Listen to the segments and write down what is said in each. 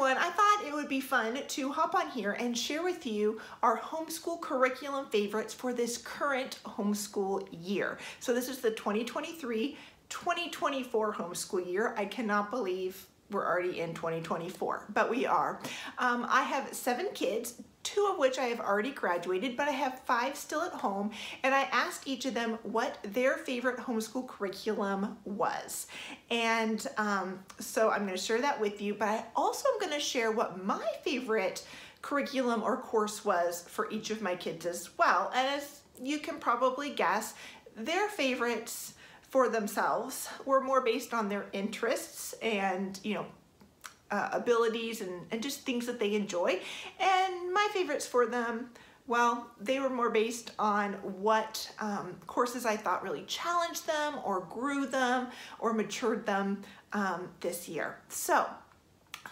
everyone. I thought it would be fun to hop on here and share with you our homeschool curriculum favorites for this current homeschool year. So this is the 2023-2024 homeschool year. I cannot believe we're already in 2024, but we are. Um, I have seven kids, two of which I have already graduated, but I have five still at home, and I asked each of them what their favorite homeschool curriculum was. And um, so I'm gonna share that with you, but I also am gonna share what my favorite curriculum or course was for each of my kids as well. And as you can probably guess, their favorites for themselves were more based on their interests and, you know, uh, abilities and, and just things that they enjoy. And my favorites for them, well, they were more based on what um, courses I thought really challenged them or grew them or matured them um, this year. So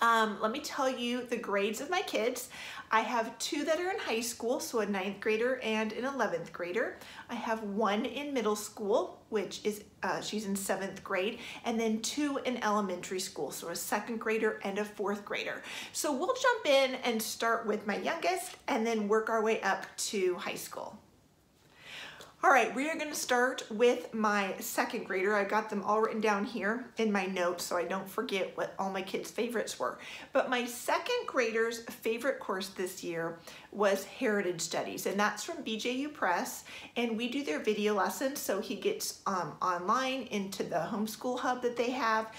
um, let me tell you the grades of my kids. I have two that are in high school, so a ninth grader and an 11th grader. I have one in middle school, which is, uh, she's in seventh grade, and then two in elementary school, so a second grader and a fourth grader. So we'll jump in and start with my youngest and then work our way up to high school. All right, we are gonna start with my second grader. I got them all written down here in my notes so I don't forget what all my kids' favorites were. But my second grader's favorite course this year was Heritage Studies, and that's from BJU Press, and we do their video lessons, so he gets um, online into the homeschool hub that they have,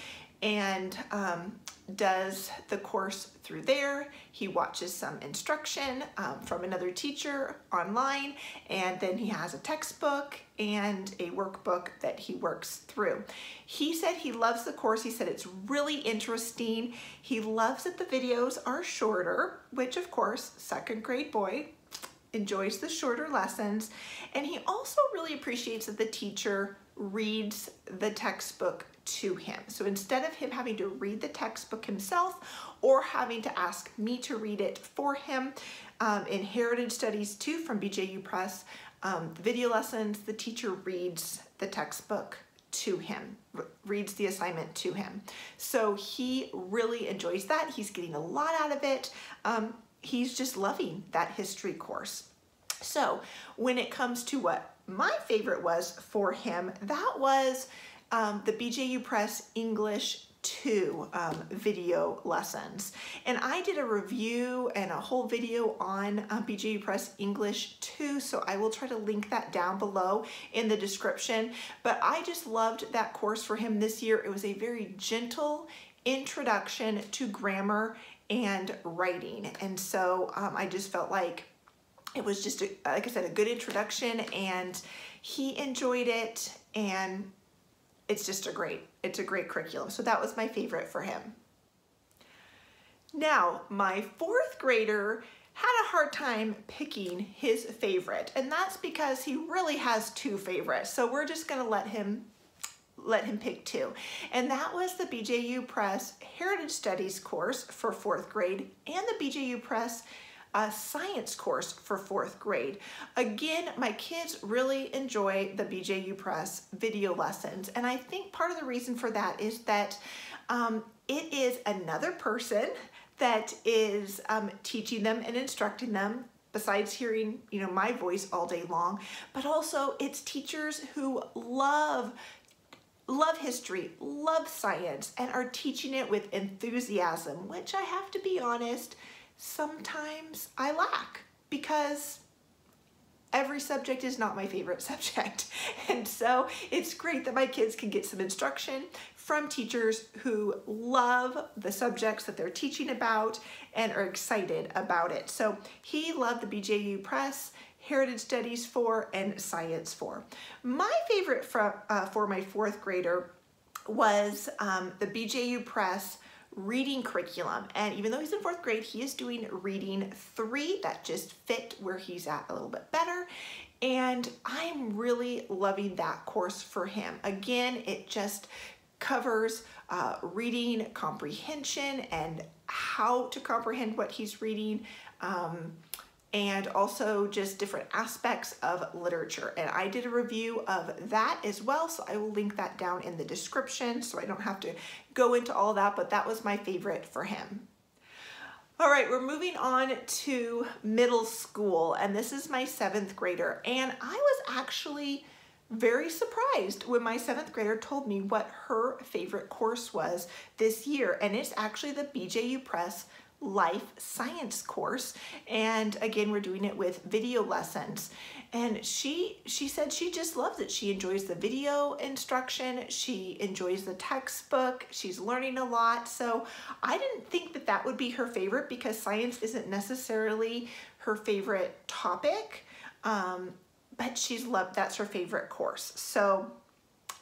and um, does the course through there. He watches some instruction um, from another teacher online, and then he has a textbook and a workbook that he works through. He said he loves the course. He said it's really interesting. He loves that the videos are shorter, which of course, second grade boy enjoys the shorter lessons. And he also really appreciates that the teacher reads the textbook to him. So instead of him having to read the textbook himself or having to ask me to read it for him, um, in Heritage Studies 2 from BJU Press, um, the video lessons, the teacher reads the textbook to him, reads the assignment to him. So he really enjoys that. He's getting a lot out of it. Um, he's just loving that history course. So when it comes to what my favorite was for him, that was um, the BJU Press English 2 um, video lessons. And I did a review and a whole video on uh, BJU Press English 2, so I will try to link that down below in the description. But I just loved that course for him this year. It was a very gentle introduction to grammar and writing. And so um, I just felt like it was just, a, like I said, a good introduction and he enjoyed it and it's just a great, it's a great curriculum. So that was my favorite for him. Now, my fourth grader had a hard time picking his favorite, and that's because he really has two favorites. So we're just gonna let him let him pick two. And that was the BJU Press Heritage Studies course for fourth grade and the BJU Press a science course for fourth grade. Again, my kids really enjoy the BJU Press video lessons. And I think part of the reason for that is that um, it is another person that is um, teaching them and instructing them besides hearing you know my voice all day long but also it's teachers who love love history love science and are teaching it with enthusiasm which i have to be honest sometimes I lack because every subject is not my favorite subject. And so it's great that my kids can get some instruction from teachers who love the subjects that they're teaching about and are excited about it. So he loved the BJU Press, Heritage Studies 4, and Science 4. My favorite for, uh, for my fourth grader was um, the BJU Press reading curriculum. And even though he's in fourth grade, he is doing reading three that just fit where he's at a little bit better. And I'm really loving that course for him. Again, it just covers uh, reading comprehension and how to comprehend what he's reading. Um, and also just different aspects of literature. And I did a review of that as well, so I will link that down in the description so I don't have to go into all that, but that was my favorite for him. All right, we're moving on to middle school, and this is my seventh grader. And I was actually very surprised when my seventh grader told me what her favorite course was this year. And it's actually the BJU Press life science course. And again we're doing it with video lessons. And she she said she just loves it. She enjoys the video instruction. She enjoys the textbook. She's learning a lot. So i didn't think that that would be her favorite because science isn't necessarily her favorite topic. Um, but she's loved that's her favorite course. So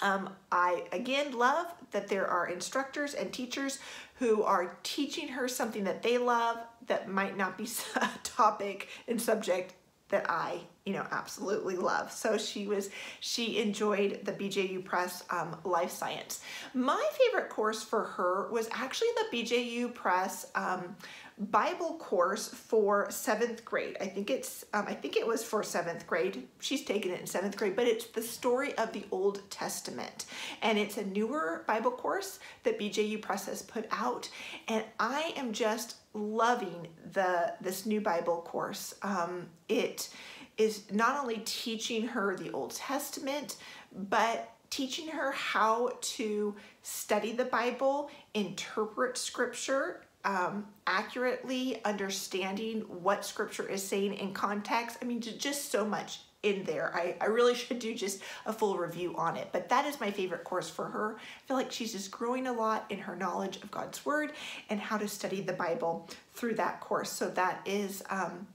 um, I again love that there are instructors and teachers who are teaching her something that they love that might not be a topic and subject that I, you know, absolutely love. So she was, she enjoyed the BJU Press um, Life Science. My favorite course for her was actually the BJU Press um, Bible course for seventh grade. I think it's, um, I think it was for seventh grade. She's taken it in seventh grade, but it's the story of the Old Testament. And it's a newer Bible course that BJU Press has put out. And I am just loving the this new Bible course. Um, it is not only teaching her the Old Testament, but teaching her how to study the Bible, interpret scripture, um, accurately understanding what scripture is saying in context. I mean, just so much in there. I, I really should do just a full review on it, but that is my favorite course for her. I feel like she's just growing a lot in her knowledge of God's word and how to study the Bible through that course. So that is um,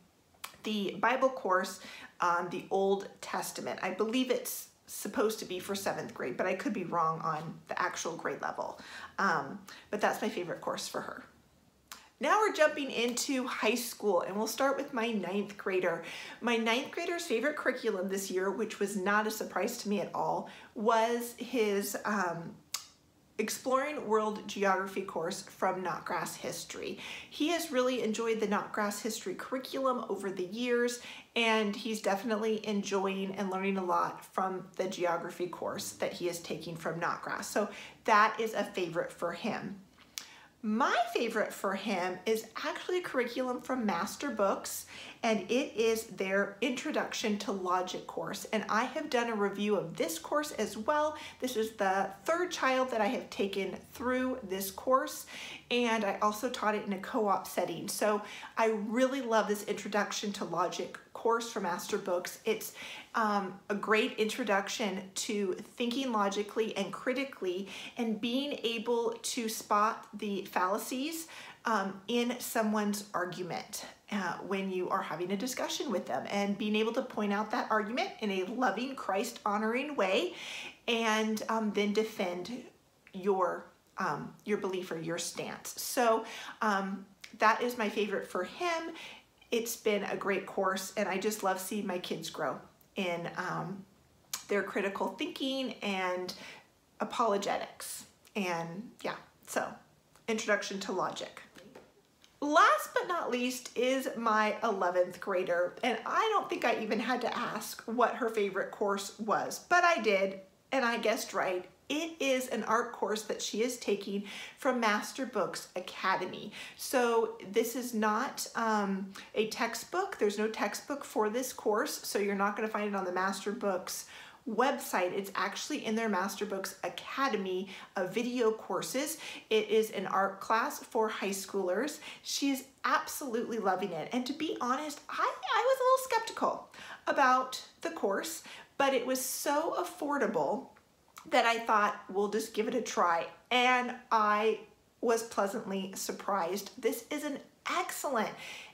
the Bible course on the Old Testament. I believe it's supposed to be for seventh grade, but I could be wrong on the actual grade level. Um, but that's my favorite course for her. Now we're jumping into high school and we'll start with my ninth grader. My ninth grader's favorite curriculum this year, which was not a surprise to me at all, was his um, Exploring World Geography course from Notgrass History. He has really enjoyed the Notgrass History curriculum over the years and he's definitely enjoying and learning a lot from the geography course that he is taking from Notgrass. So that is a favorite for him. My favorite for him is actually a curriculum from Master Books and it is their Introduction to Logic course. And I have done a review of this course as well. This is the third child that I have taken through this course and I also taught it in a co-op setting. So I really love this Introduction to Logic course from Master Books. It's um, a great introduction to thinking logically and critically and being able to spot the fallacies um, in someone's argument uh, when you are having a discussion with them and being able to point out that argument in a loving, Christ honoring way and um, then defend your um, your belief or your stance. So um, that is my favorite for him it's been a great course and I just love seeing my kids grow in um, their critical thinking and apologetics. And yeah, so introduction to logic. Last but not least is my 11th grader. And I don't think I even had to ask what her favorite course was, but I did and I guessed right. It is an art course that she is taking from Master Books Academy. So this is not um, a textbook. There's no textbook for this course, so you're not going to find it on the Master Books website. It's actually in their Master Books Academy of video courses. It is an art class for high schoolers. She's absolutely loving it. And to be honest, I, I was a little skeptical about the course, but it was so affordable that I thought we'll just give it a try. And I was pleasantly surprised. This is an excellent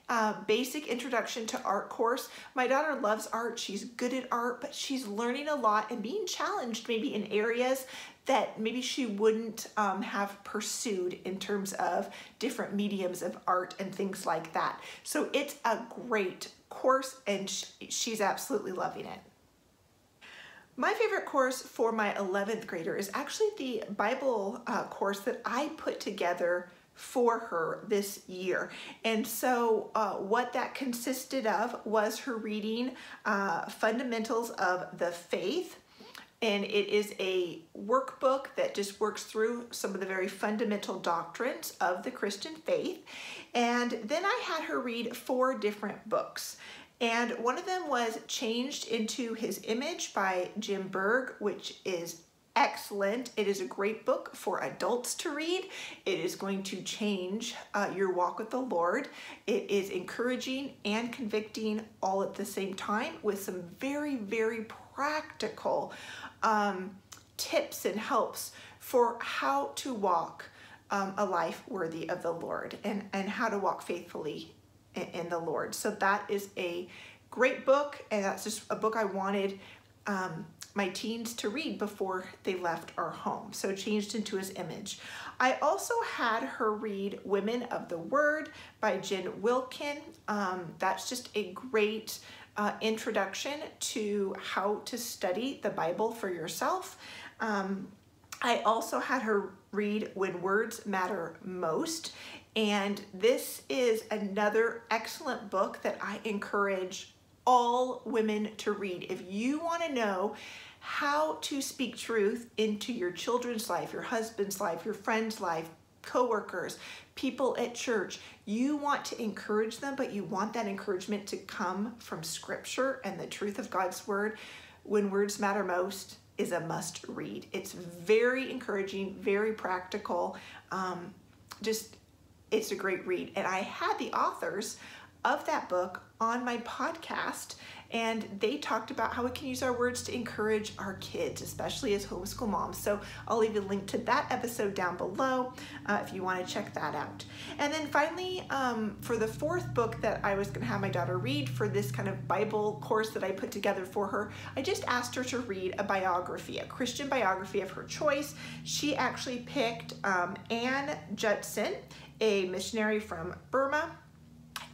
uh, basic introduction to art course. My daughter loves art. She's good at art, but she's learning a lot and being challenged maybe in areas that maybe she wouldn't um, have pursued in terms of different mediums of art and things like that. So it's a great course and she's absolutely loving it. My favorite course for my 11th grader is actually the Bible uh, course that I put together for her this year. And so uh, what that consisted of was her reading uh, Fundamentals of the Faith, and it is a workbook that just works through some of the very fundamental doctrines of the Christian faith. And then I had her read four different books. And one of them was Changed into His Image by Jim Berg, which is excellent. It is a great book for adults to read. It is going to change uh, your walk with the Lord. It is encouraging and convicting all at the same time with some very, very practical um, tips and helps for how to walk um, a life worthy of the Lord and, and how to walk faithfully in, the Lord. So that is a great book and that's just a book I wanted um, my teens to read before they left our home. So changed into his image. I also had her read Women of the Word by Jen Wilkin. Um, that's just a great uh, introduction to how to study the Bible for yourself. Um, I also had her read When Words Matter Most. And this is another excellent book that I encourage all women to read. If you want to know how to speak truth into your children's life, your husband's life, your friend's life, coworkers, people at church. You want to encourage them, but you want that encouragement to come from scripture and the truth of God's word. When words matter most is a must read. It's very encouraging, very practical. Um, just, it's a great read. And I had the authors of that book on my podcast and they talked about how we can use our words to encourage our kids, especially as homeschool moms. So I'll leave a link to that episode down below uh, if you want to check that out. And then finally, um, for the fourth book that I was going to have my daughter read for this kind of Bible course that I put together for her, I just asked her to read a biography, a Christian biography of her choice. She actually picked um, Ann Judson, a missionary from Burma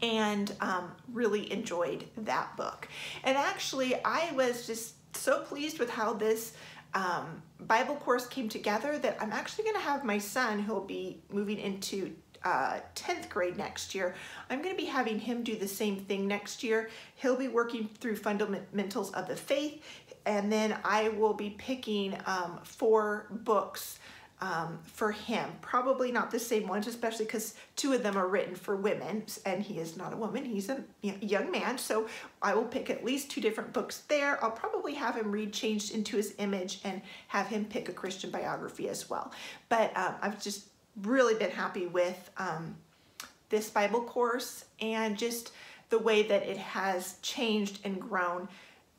and um, really enjoyed that book. And actually, I was just so pleased with how this um, Bible course came together that I'm actually going to have my son, who'll be moving into uh, 10th grade next year, I'm going to be having him do the same thing next year. He'll be working through fundamentals of the faith, and then I will be picking um, four books um, for him. Probably not the same ones, especially because two of them are written for women, and he is not a woman. He's a young man, so I will pick at least two different books there. I'll probably have him read Changed into His Image and have him pick a Christian biography as well. But um, I've just really been happy with um, this Bible course and just the way that it has changed and grown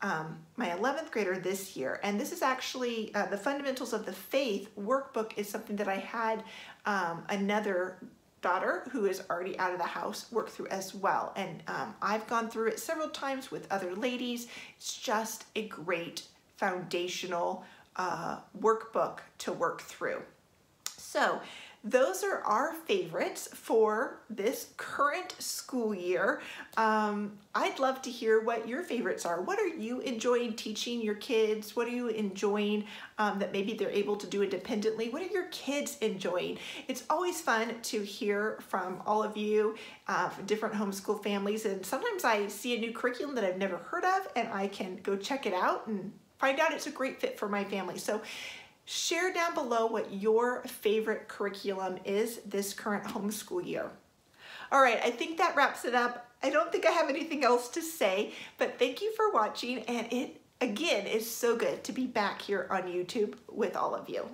um, my 11th grader this year. And this is actually uh, the Fundamentals of the Faith workbook is something that I had um, another daughter who is already out of the house work through as well. And um, I've gone through it several times with other ladies. It's just a great foundational uh, workbook to work through. So those are our favorites for this current school year. Um, I'd love to hear what your favorites are. What are you enjoying teaching your kids? What are you enjoying um, that maybe they're able to do independently? What are your kids enjoying? It's always fun to hear from all of you, uh, different homeschool families, and sometimes I see a new curriculum that I've never heard of and I can go check it out and find out it's a great fit for my family. So Share down below what your favorite curriculum is this current homeschool year. All right, I think that wraps it up. I don't think I have anything else to say, but thank you for watching and it again is so good to be back here on YouTube with all of you.